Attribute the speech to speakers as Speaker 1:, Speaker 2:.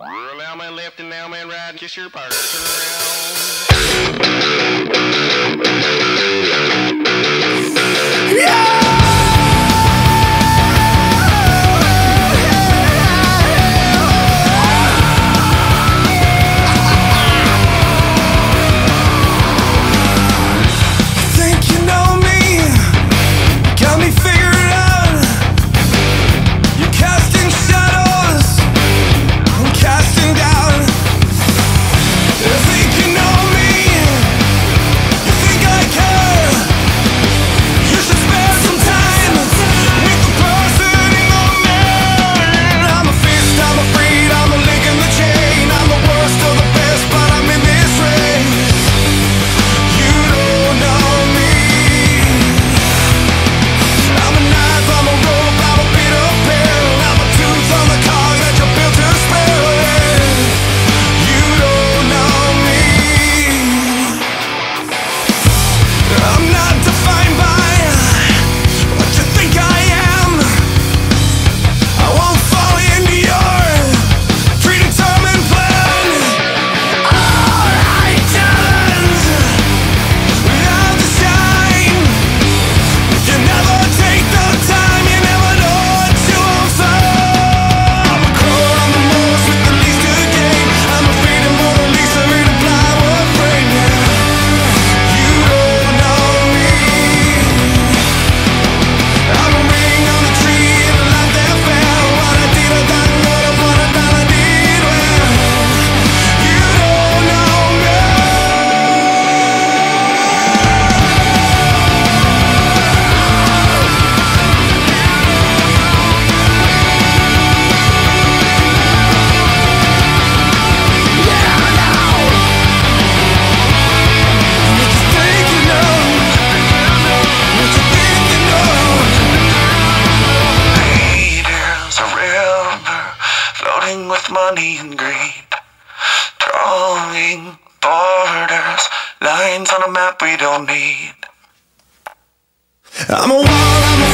Speaker 1: Now man left and now man right, kiss your partner.
Speaker 2: With money and greed. Drawing borders, lines on a map we don't need.
Speaker 3: I'm a wall, I'm a.